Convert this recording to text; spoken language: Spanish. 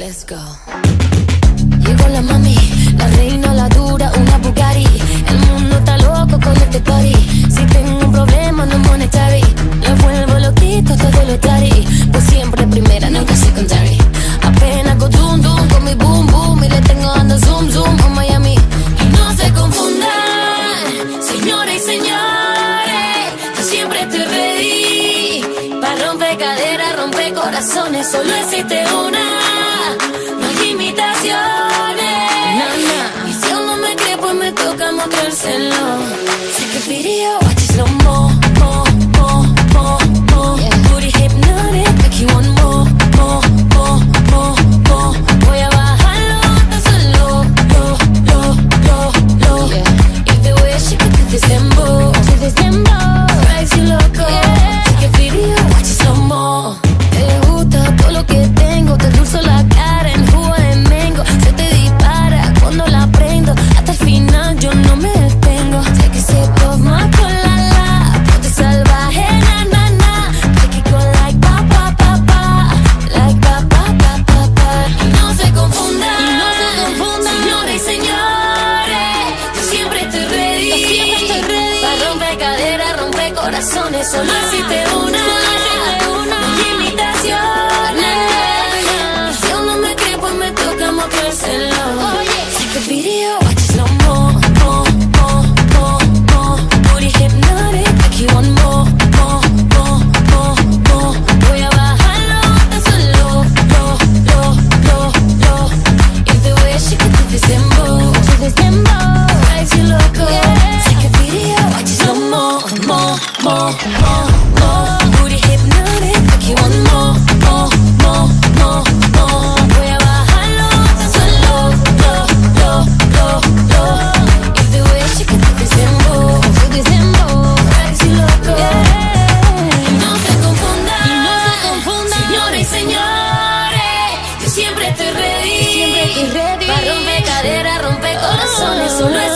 Let's go. Llegó la mami, la reina, la dura, una Bugatti. El mundo está loco con este party. Si tengo un problema, no monetary. Lo vuelvo loquito, todo lo tari. Pues siempre primera, nunca secondary. Apenas go dum dum con mi boom boom. Y le tengo dando zoom zoom a Miami. Y no se confundan, señores y señores. Yo siempre estoy ready. Para romper caderas, romper corazones. Solo existe una. Take a video, corazones, solo existe una. siempre estoy ready. Siempre estoy ready. Para romper cadera, romper corazones, solo